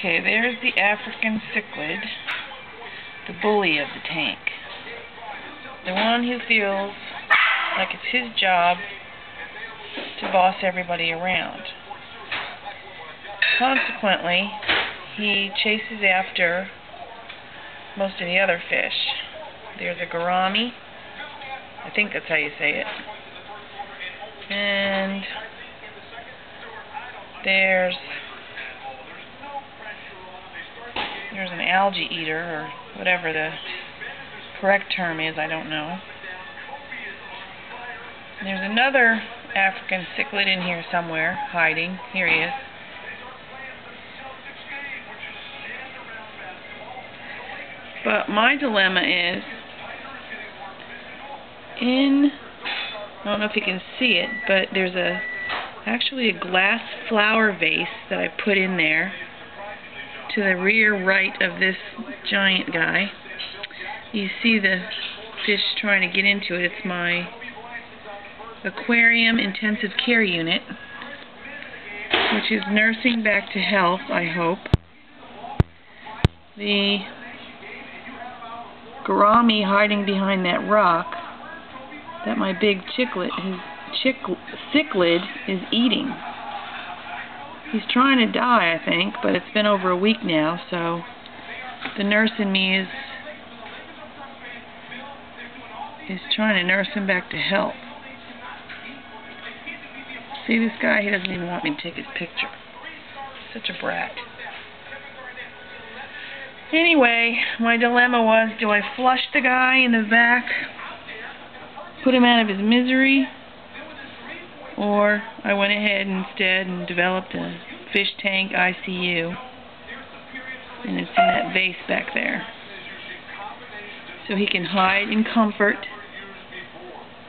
Okay, there's the African cichlid, the bully of the tank. The one who feels like it's his job to boss everybody around. Consequently, he chases after most of the other fish. There's a gourami. I think that's how you say it. And there's there's an algae eater or whatever the correct term is, I don't know. There's another African cichlid in here somewhere, hiding. Here he is. But my dilemma is, in, I don't know if you can see it, but there's a actually a glass flower vase that I put in there to the rear right of this giant guy. You see the fish trying to get into it. It's my aquarium intensive care unit, which is nursing back to health, I hope. The gourami hiding behind that rock that my big chicklet, his chick, cichlid is eating. He's trying to die, I think, but it's been over a week now, so the nurse in me is is trying to nurse him back to health. See this guy? He doesn't even want me to take his picture. Such a brat. Anyway, my dilemma was, do I flush the guy in the back, put him out of his misery, or I went ahead instead and developed a fish tank ICU. And it's in that vase back there. So he can hide in comfort,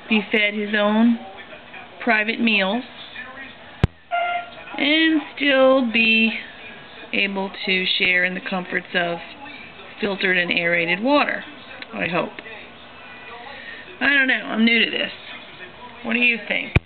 be fed his own private meals, and still be able to share in the comforts of filtered and aerated water, I hope. I don't know. I'm new to this. What do you think?